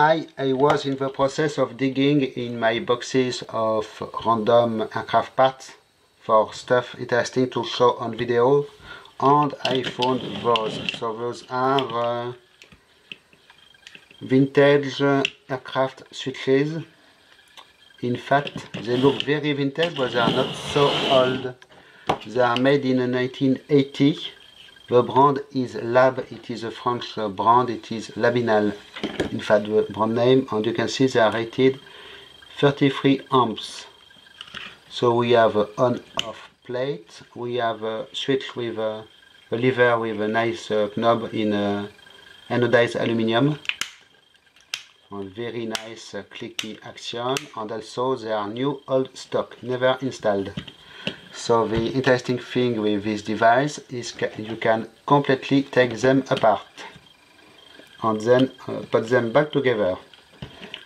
I, I was in the process of digging in my boxes of random aircraft parts for stuff interesting to show on video and I found those. So those are uh, vintage aircraft switches. In fact, they look very vintage but they are not so old. They are made in 1980 the brand is Lab, it is a French brand, it is Labinal, in fact the brand name, and you can see they are rated 33 amps. So we have on-off plate, we have a switch with a, a lever with a nice uh, knob in uh, anodized aluminium. Very nice uh, clicky action, and also they are new old stock, never installed. So the interesting thing with this device is you can completely take them apart and then uh, put them back together.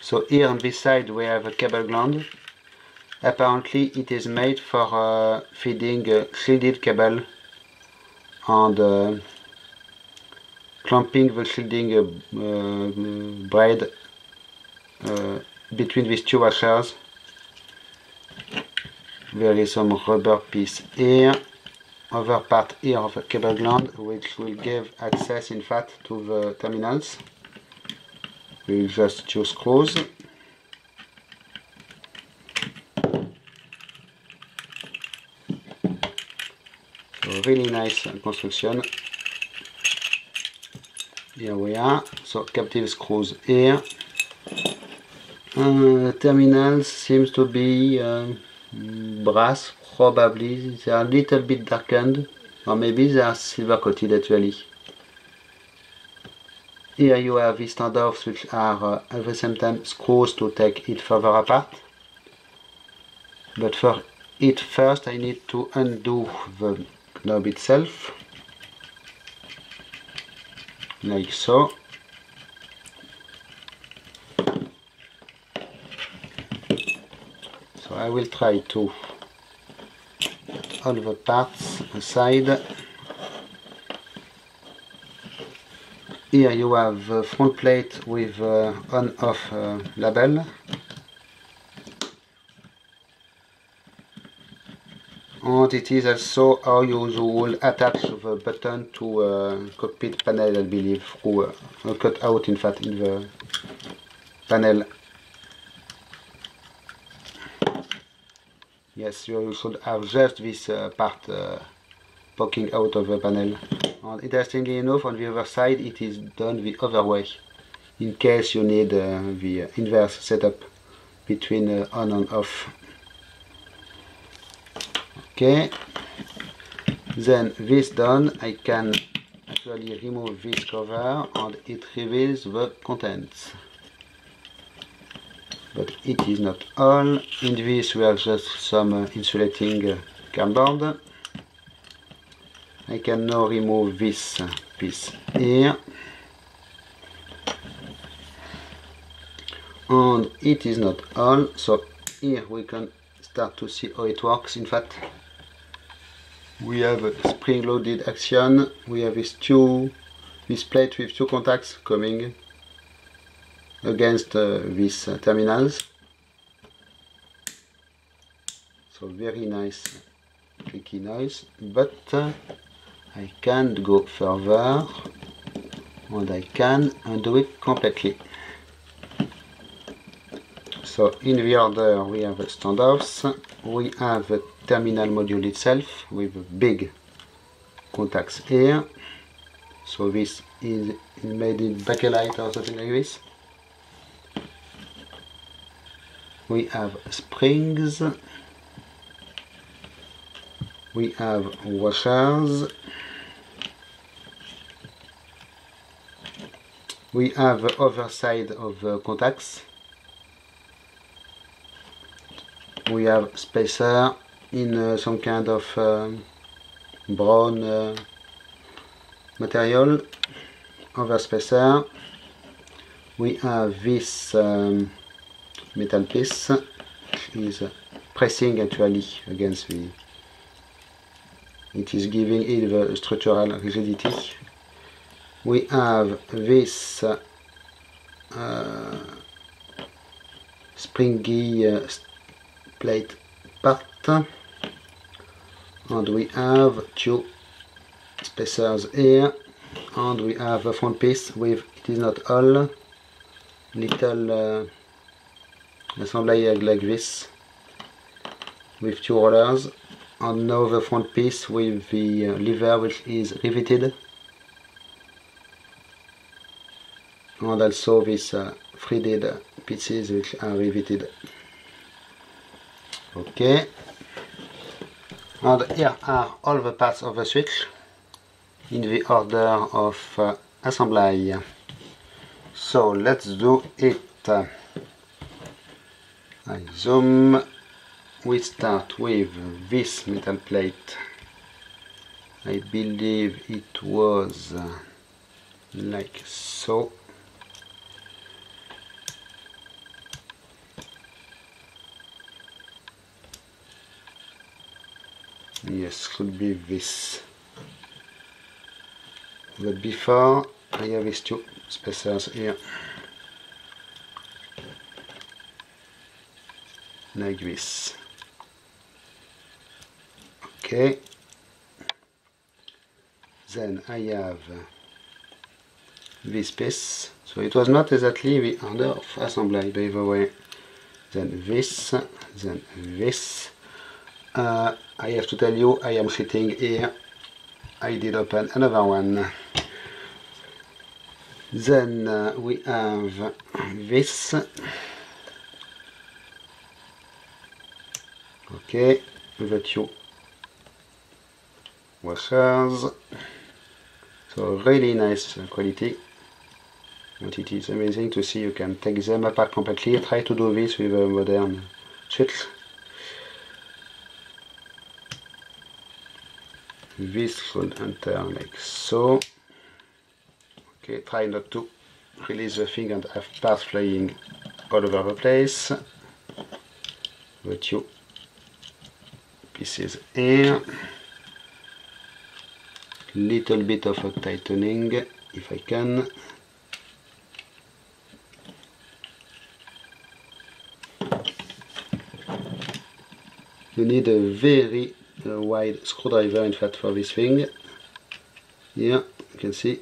So here on this side we have a cable gland. Apparently it is made for uh, feeding a shielded cable and uh, clamping the shielding uh, uh, braid uh, between these two washers is some rubber piece here other part here of a cable gland which will give access in fact to the terminals. With just two screws so really nice construction. Here we are. So captive screws here. Uh, terminals seems to be um, brass probably they are a little bit darkened or maybe they are silver coated actually here you have the standoffs which are uh, at the same time screws to take it further apart. But for it first I need to undo the knob itself. Like so I will try to all the parts aside here you have front plate with uh, on off uh, label. And it is also how you will attach the button to a cockpit panel I believe through a cut out in fact in the panel yes you should have just this uh, part uh, poking out of the panel. And interestingly enough on the other side it is done the other way in case you need uh, the inverse setup between on and off. Okay. Then this done I can actually remove this cover and it reveals the contents but it is not all in this we have just some uh, insulating uh, cardboard I can now remove this piece here. And it is not all so here we can start to see how it works. In fact we have a spring loaded action. We have this two this plate with two contacts coming against uh, these uh, terminals. So very nice clicky noise but uh, I can't go further. And I can undo it completely. So in the order we have standoffs we have a terminal module itself with big contacts here. So this is made in bakelite or something like this we have springs. We have washers. We have the other side of the contacts. We have spacer in uh, some kind of uh, brown uh, material. Over spacer we have this um, metal piece is pressing actually against the it is giving it the structural rigidity. We have this uh, springy uh, plate part. And we have two spacers here. And we have a front piece with it is not all little uh, assembly like this with two rollers. And now the front piece with the uh, lever which is riveted. And also these uh, threaded pieces which are riveted. Okay. And here are all the parts of the switch in the order of uh, assembly. So let's do it Zoom we start with this metal plate. I believe it was uh, like so. Yes could be this. But before I have these two spacers here like this okay then I have this piece so it was not exactly the order of assembly by the way then this then this uh, I have to tell you I am sitting here I did open another one. Then uh, we have this okay the two washers so really nice quality but it is amazing to see you can take them apart completely. Try to do this with a modern switch this should enter like so okay try not to release the thing and have parts flying all over the place. The two pieces. Here little bit of a tightening if I can. You need a very uh, wide screwdriver in fact for this thing. Here you can see.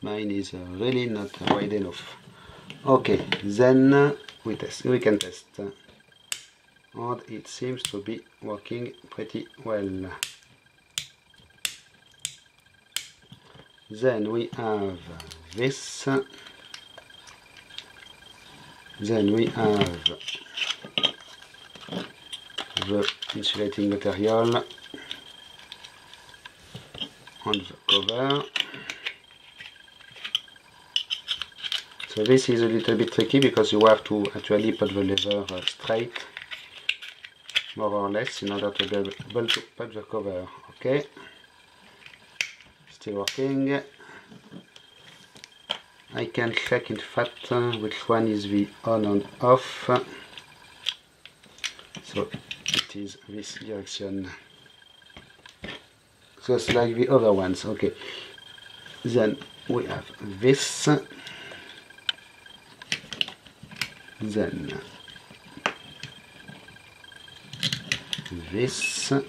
Mine is uh, really not wide enough. Okay then uh, we test we can test and it seems to be working pretty well. Then we have this. Then we have the insulating material on the cover. So this is a little bit tricky because you have to actually put the lever uh, straight more or less in order to be able to the cover okay still working I can check in fact which one is the on and off. So it is this direction. Just like the other ones okay then we have this. Then this I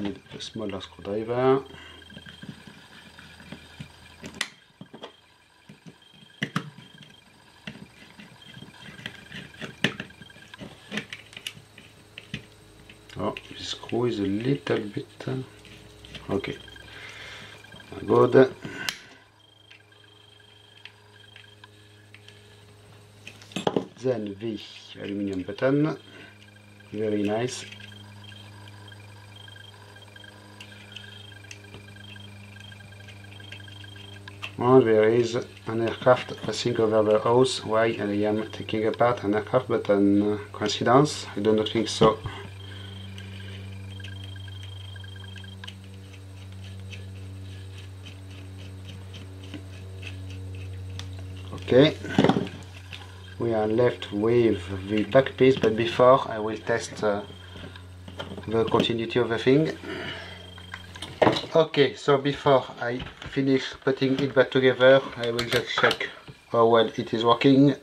need a smaller screwdriver Oh, this screw is a little bit uh, okay. Good. Then the aluminium button, very nice. And there is an aircraft passing over the house while I am taking apart an aircraft button. Uh, coincidence? I do not think so. Okay, we are left with the back piece, but before I will test uh, the continuity of the thing. Okay, so before I finish putting it back together, I will just check how well it is working.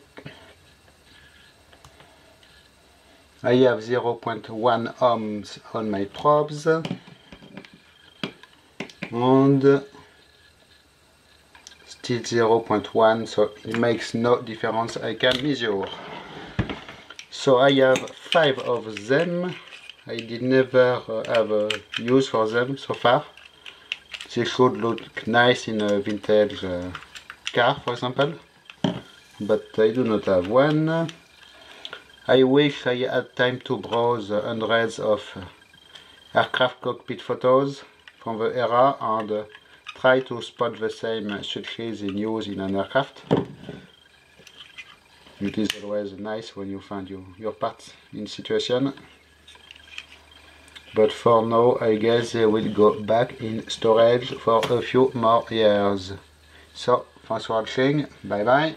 I have 0.1 ohms on my probes and still 0.1 so it makes no difference. I can measure. So I have five of them. I did never uh, have a use for them so far. They should look nice in a vintage uh, car for example. But I do not have one. I wish I had time to browse hundreds of aircraft cockpit photos from the era and uh, try to spot the same switches in use in an aircraft. It is always nice when you find your, your parts in situation. But for now, I guess they will go back in storage for a few more years. So, thanks for watching. Bye bye.